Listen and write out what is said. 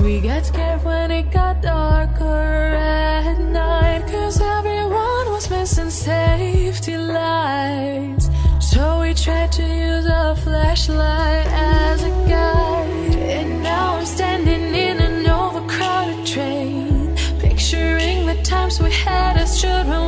We got scared when it got darker at night. Cause everyone was missing safety lights. So we tried to use a flashlight as a guide. And now I'm standing in an overcrowded train Picturing the times we had as children